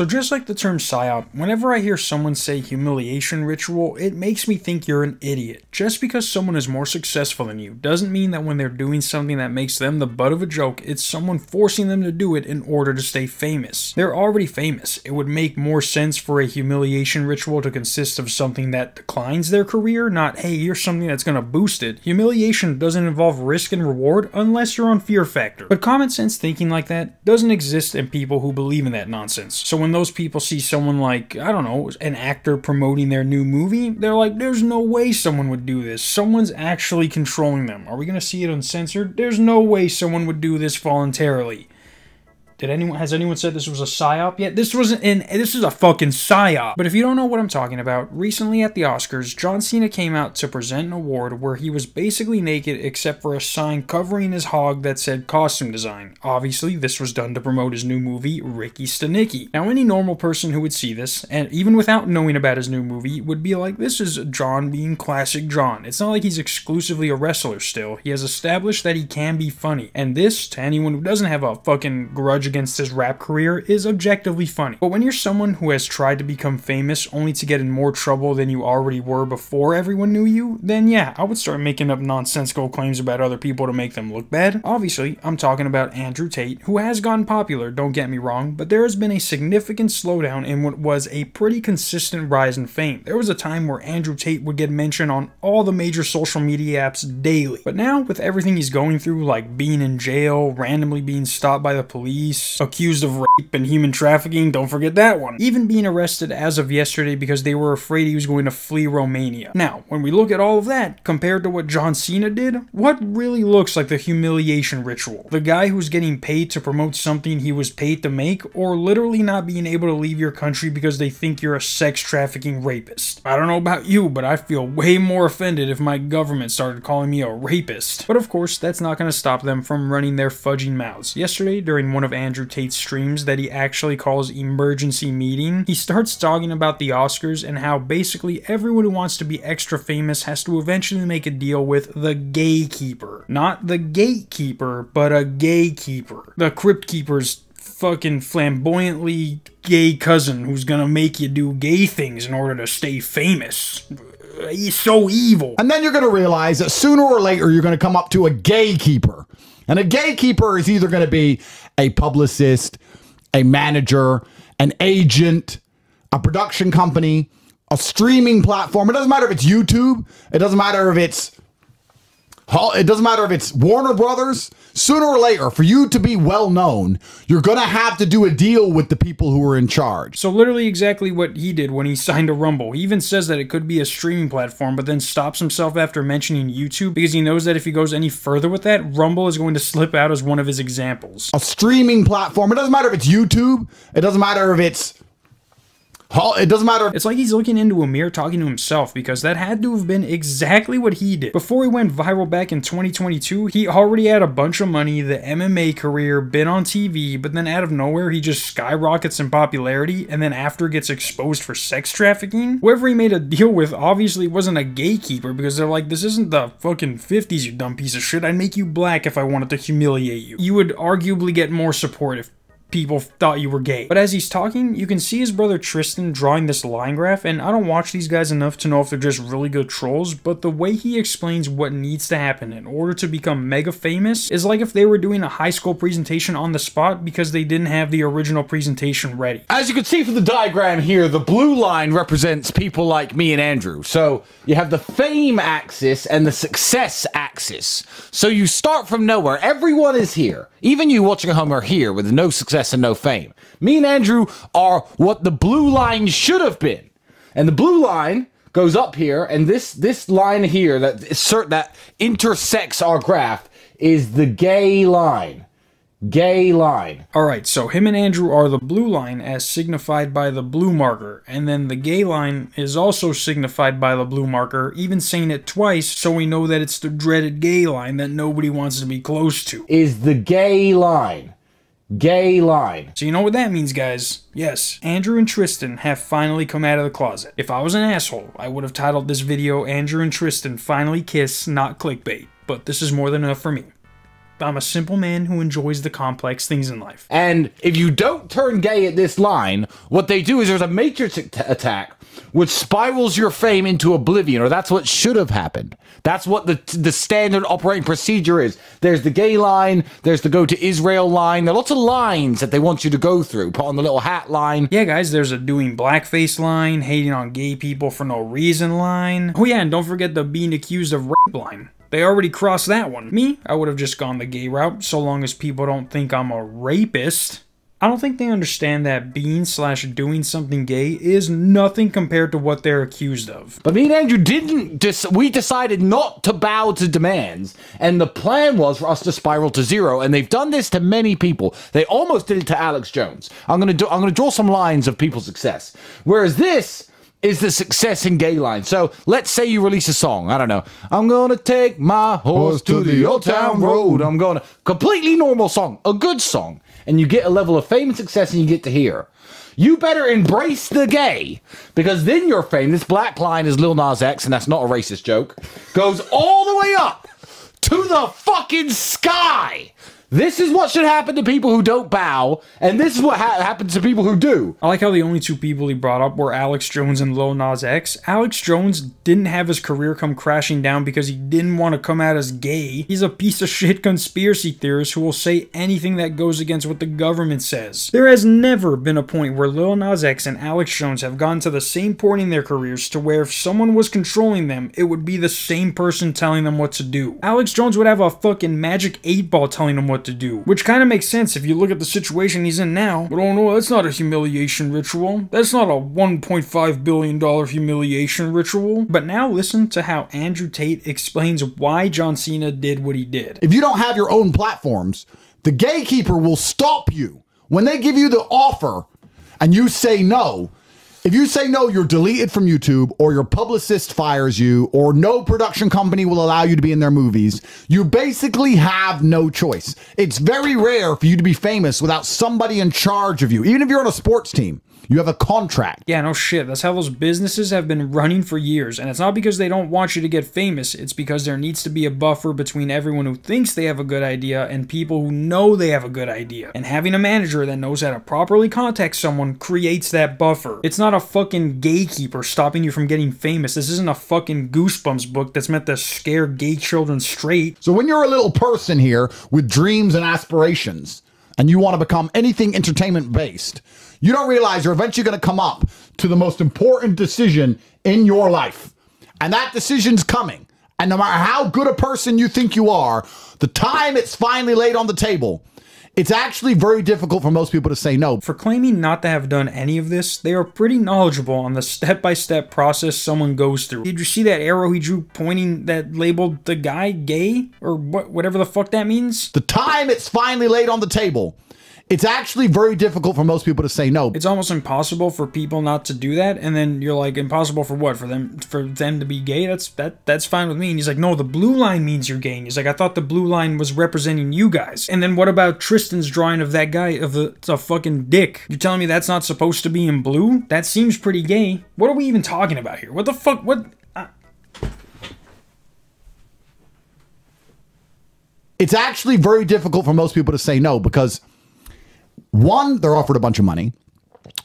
So just like the term psyop, whenever I hear someone say humiliation ritual, it makes me think you're an idiot. Just because someone is more successful than you doesn't mean that when they're doing something that makes them the butt of a joke, it's someone forcing them to do it in order to stay famous. They're already famous. It would make more sense for a humiliation ritual to consist of something that declines their career, not hey, here's something that's gonna boost it. Humiliation doesn't involve risk and reward unless you're on fear factor. But common sense thinking like that doesn't exist in people who believe in that nonsense. So when those people see someone like, I don't know, an actor promoting their new movie, they're like, there's no way someone would do this. Someone's actually controlling them. Are we gonna see it uncensored? There's no way someone would do this voluntarily. Did anyone has anyone said this was a psyop yet? This wasn't an this is a fucking psyop. But if you don't know what I'm talking about, recently at the Oscars, John Cena came out to present an award where he was basically naked except for a sign covering his hog that said costume design. Obviously, this was done to promote his new movie, Ricky Stanicky. Now, any normal person who would see this, and even without knowing about his new movie, would be like, this is John being classic John. It's not like he's exclusively a wrestler still. He has established that he can be funny. And this, to anyone who doesn't have a fucking grudge against his rap career is objectively funny. But when you're someone who has tried to become famous only to get in more trouble than you already were before everyone knew you, then yeah, I would start making up nonsensical claims about other people to make them look bad. Obviously, I'm talking about Andrew Tate, who has gotten popular, don't get me wrong, but there has been a significant slowdown in what was a pretty consistent rise in fame. There was a time where Andrew Tate would get mentioned on all the major social media apps daily. But now, with everything he's going through, like being in jail, randomly being stopped by the police, accused of rape and human trafficking, don't forget that one. Even being arrested as of yesterday because they were afraid he was going to flee Romania. Now, when we look at all of that, compared to what John Cena did, what really looks like the humiliation ritual? The guy who's getting paid to promote something he was paid to make, or literally not being able to leave your country because they think you're a sex trafficking rapist. I don't know about you, but I feel way more offended if my government started calling me a rapist. But of course, that's not going to stop them from running their fudging mouths. Yesterday, during one of Andrew Tate's streams that he actually calls emergency meeting, he starts talking about the Oscars and how basically everyone who wants to be extra famous has to eventually make a deal with the gatekeeper. Not the gatekeeper, but a gatekeeper. The crypt keeper's fucking flamboyantly gay cousin who's gonna make you do gay things in order to stay famous. He's so evil. And then you're to realize that sooner or later you're to come up to a gatekeeper. And a gatekeeper is either going to be a publicist, a manager, an agent, a production company, a streaming platform. It doesn't matter if it's YouTube, it doesn't matter if it's it doesn't matter if it's Warner Brothers. Sooner or later, for you to be well known, you're going to have to do a deal with the people who are in charge. So, literally, exactly what he did when he signed to Rumble. He even says that it could be a streaming platform, but then stops himself after mentioning YouTube because he knows that if he goes any further with that, Rumble is going to slip out as one of his examples. A streaming platform. It doesn't matter if it's YouTube, it doesn't matter if it's it doesn't matter. It's like he's looking into a mirror talking to himself because that had to have been exactly what he did. Before he went viral back in 2022, he already had a bunch of money, the MMA career, been on TV, but then out of nowhere he just skyrockets in popularity and then after gets exposed for sex trafficking. Whoever he made a deal with obviously wasn't a gatekeeper because they're like, this isn't the fucking 50s, you dumb piece of shit. I'd make you black if I wanted to humiliate you. You would arguably get more support if people thought you were gay. But as he's talking, you can see his brother Tristan drawing this line graph, and I don't watch these guys enough to know if they're just really good trolls, but the way he explains what needs to happen in order to become mega famous is like if they were doing a high school presentation on the spot because they didn't have the original presentation ready. As you can see from the diagram here, the blue line represents people like me and Andrew. So you have the fame axis and the success axis. So you start from nowhere. Everyone is here. Even you watching at home are here with no success and no fame. Me and Andrew are what the blue line should have been. And the blue line goes up here, and this this line here that cert that intersects our graph is the gay line. Gay line. Alright, so him and Andrew are the blue line as signified by the blue marker, and then the gay line is also signified by the blue marker, even saying it twice so we know that it's the dreaded gay line that nobody wants to be close to. Is the gay line. Gay line. So you know what that means, guys? Yes, Andrew and Tristan have finally come out of the closet. If I was an asshole, I would have titled this video Andrew and Tristan finally kiss, not clickbait, but this is more than enough for me. I'm a simple man who enjoys the complex things in life. And if you don't turn gay at this line, what they do is there's a matrix attack which spirals your fame into oblivion, or that's what should have happened. That's what the the standard operating procedure is. There's the gay line, there's the go to Israel line. There are lots of lines that they want you to go through. Put on the little hat line. Yeah, guys, there's a doing blackface line, hating on gay people for no reason line. Oh, yeah, and don't forget the being accused of rape line. They already crossed that one. Me, I would have just gone the gay route, so long as people don't think I'm a rapist. I don't think they understand that being slash doing something gay is nothing compared to what they're accused of. But me and Andrew didn't. Dis- we decided not to bow to demands, and the plan was for us to spiral to zero. And they've done this to many people. They almost did it to Alex Jones. I'm gonna do. I'm gonna draw some lines of people's success. Whereas this is the success in gay line. So let's say you release a song. I don't know. I'm gonna take my horse to the old town road. I'm gonna completely normal song, a good song, and you get a level of fame and success, and you get to hear. You better embrace the gay because then your fame, this black line is Lil Nas X, and that's not a racist joke, goes all the way up to the fucking sky. This is what should happen to people who don't bow, and this is what ha- happens to people who do. I like how the only two people he brought up were Alex Jones and Lil Nas X. Alex Jones didn't have his career come crashing down because he didn't want to come out as gay. He's a piece of shit conspiracy theorist who will say anything that goes against what the government says. There has never been a point where Lil Nas X and Alex Jones have gotten to the same point in their careers to where if someone was controlling them, it would be the same person telling them what to do. Alex Jones would have a fucking magic 8 ball telling him what to do, which kind of makes sense if you look at the situation he's in now. But oh no, that's not a humiliation ritual. That's not a $1.5 billion humiliation ritual. But now listen to how Andrew Tate explains why John Cena did what he did. If you don't have your own platforms, the gatekeeper will stop you. When they give you the offer and you say no, if you say no, you're deleted from YouTube or your publicist fires you or no production company will allow you to be in their movies. You basically have no choice. It's very rare for you to be famous without somebody in charge of you. Even if you're on a sports team, you have a contract. Yeah, no shit. That's how those businesses have been running for years. And it's not because they don't want you to get famous, it's because there needs to be a buffer between everyone who thinks they have a good idea and people who know they have a good idea. And having a manager that knows how to properly contact someone creates that buffer. It's not a fucking gatekeeper stopping you from getting famous. This isn't a fucking Goosebumps book that's meant to scare gay children straight. So when you're a little person here with dreams and aspirations and you want to become anything entertainment based, you don't realize you're eventually going to come up to the most important decision in your life. And that decision's coming. And no matter how good a person you think you are, the time it's finally laid on the table, it's actually very difficult for most people to say no. For claiming not to have done any of this, they are pretty knowledgeable on the step by step process someone goes through. Did you see that arrow he drew pointing that labeled the guy gay? Or what, whatever the fuck that means? The time it's finally laid on the table, it's actually very difficult for most people to say no. It's almost impossible for people not to do that, and then you're like, impossible for what? For them for them to be gay? That's that that's fine with me. And he's like, no, the blue line means you're gay. And he's like, I thought the blue line was representing you guys. And then what about Tristan's drawing of that guy of the, the fucking dick? You're telling me that's not supposed to be in blue? That seems pretty gay. What are we even talking about here? What the fuck? What? Uh, it's actually very difficult for most people to say no because one, they're offered a bunch of money.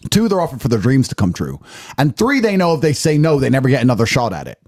Two, they're offered for their dreams to come true. And three, they know if they say no, they never get another shot at it.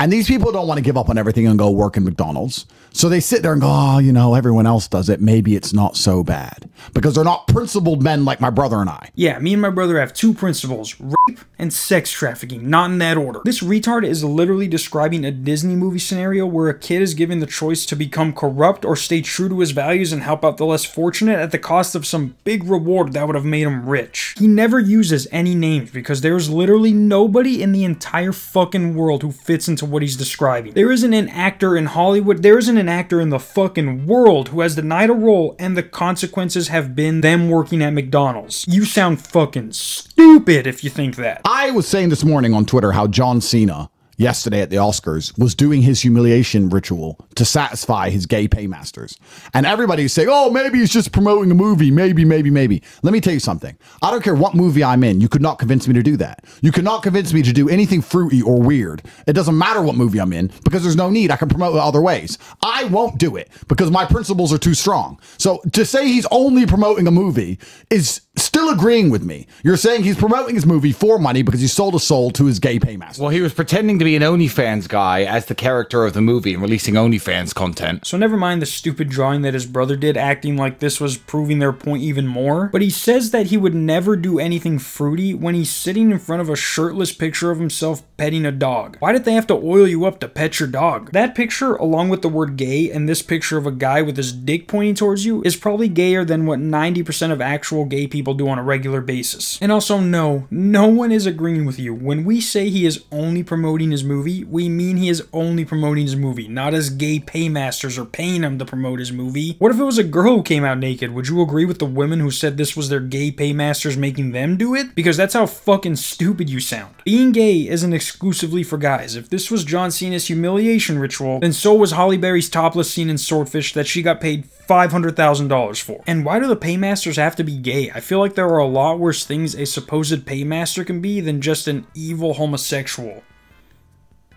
And these people don't want to give up on everything and go work in McDonald's. So they sit there and go, oh, you know, everyone else does it. Maybe it's not so bad. Because they're not principled men like my brother and I. yeah, me and my brother have two principles rape and sex trafficking, not in that order. This retard is literally describing a Disney movie scenario where a kid is given the choice to become corrupt or stay true to his values and help out the less fortunate at the cost of some big reward that would have made him rich. He never uses any names because there's literally nobody in the entire fucking world who fits into what he's describing. There isn't an actor in Hollywood, there isn't an actor in the fucking world who has denied a role and the consequences have been them working at McDonald's. You sound fucking stupid if you think that. I was saying this morning on Twitter how John Cena yesterday at the Oscars was doing his humiliation ritual to satisfy his gay paymasters. And everybody's saying, oh, maybe he's just promoting a movie. Maybe, maybe, maybe. Let me tell you something. I don't care what movie I'm in. You could not convince me to do that. You could not convince me to do anything fruity or weird. It doesn't matter what movie I'm in because there's no need. I can promote other ways. I won't do it because my principles are too strong. So to say he's only promoting a movie is still agreeing with me. You're saying he's promoting his movie for money because he sold a soul to his gay paymaster. Well, he was pretending to be an OnlyFans guy as the character of the movie and releasing OnlyFans content. So never mind the stupid drawing that his brother did, acting like this was proving their point even more. But he says that he would never do anything fruity when he's sitting in front of a shirtless picture of himself petting a dog. Why did they have to oil you up to pet your dog? That picture, along with the word gay, and this picture of a guy with his dick pointing towards you, is probably gayer than what 90% of actual gay people do on a regular basis. And also, no, no one is agreeing with you. When we say he is only promoting his movie, we mean he is only promoting his movie, not as gay paymasters are paying him to promote his movie. What if it was a girl who came out naked? Would you agree with the women who said this was their gay paymasters making them do it? Because that's how fucking stupid you sound. Being gay isn't exclusively for guys. If this was John Cena's humiliation ritual, then so was Halle Berry's topless scene in Swordfish that she got paid $500,000 for. And why do the paymasters have to be gay? I feel like there are a lot worse things a supposed paymaster can be than just an evil homosexual.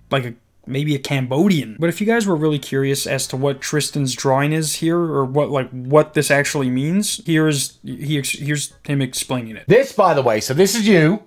Like a maybe a Cambodian. But if you guys were really curious as to what Tristan's drawing is here or what like what this actually means, here is he here's him explaining it. This, by the way, so this is you.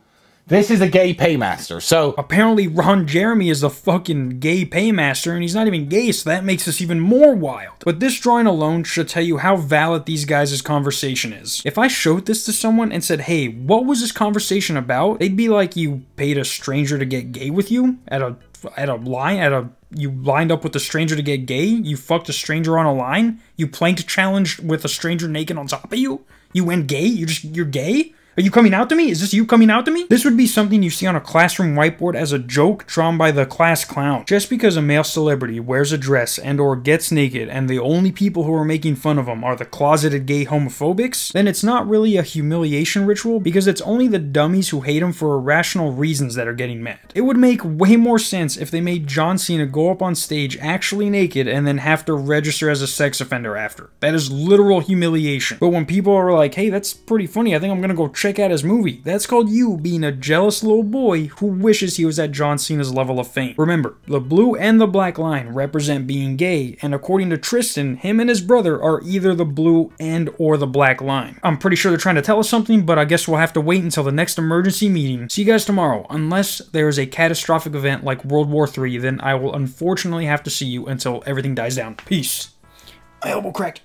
This is a gay paymaster. So apparently Ron Jeremy is the fucking gay paymaster and he's not even gay, so that makes this even more wild. But this drawing alone should tell you how valid these guys' conversation is. If I showed this to someone and said, hey, what was this conversation about? They'd be like, you paid a stranger to get gay with you at a at a line at a you lined up with a stranger to get gay you fucked a stranger on a line you planked a challenge with a stranger naked on top of you you went gay you just you're gay are you coming out to me? Is this you coming out to me? This would be something you see on a classroom whiteboard as a joke drawn by the class clown. Just because a male celebrity wears a dress and or gets naked and the only people who are making fun of him are the closeted gay homophobics, then it's not really a humiliation ritual because it's only the dummies who hate him for irrational reasons that are getting mad. It would make way more sense if they made John Cena go up on stage actually naked and then have to register as a sex offender after. That is literal humiliation. But when people are like, hey, that's pretty funny, I think I'm gonna go check out his movie. That's called you being a jealous little boy who wishes he was at John Cena's level of fame. Remember, the blue and the black line represent being gay, and according to Tristan, him and his brother are either the blue and or the black line. I'm pretty sure they're trying to tell us something, but I guess we'll have to wait until the next emergency meeting. See you guys tomorrow. Unless there is a catastrophic event like World War III, then I will unfortunately have to see you until everything dies down. Peace. My elbow cracked.